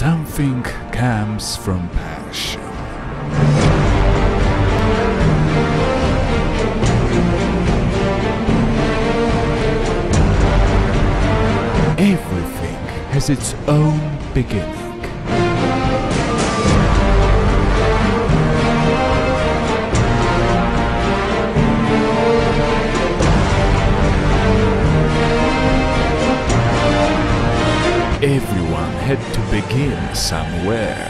Something comes from passion. Everything has its own beginning. Everyone had to begin somewhere.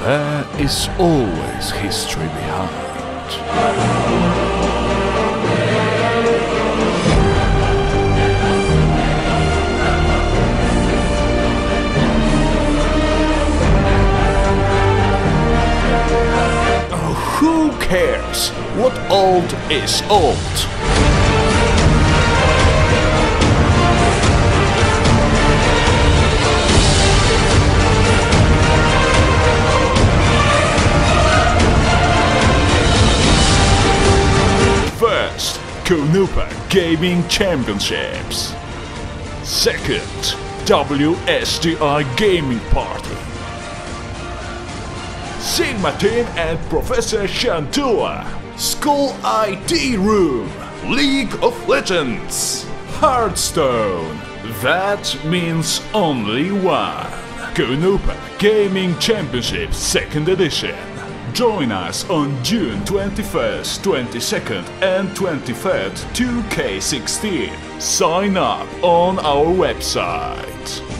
There is always history behind. Oh, who cares? What old is old? Konopa Gaming Championships. Second, WSDI Gaming Party. Sigma Team and Professor Shantua. School ID Room. League of Legends. Hearthstone. That means only one. Konopa Gaming Championship 2nd Edition. Join us on June 21st, 22nd, and 23rd 2K16. Sign up on our website.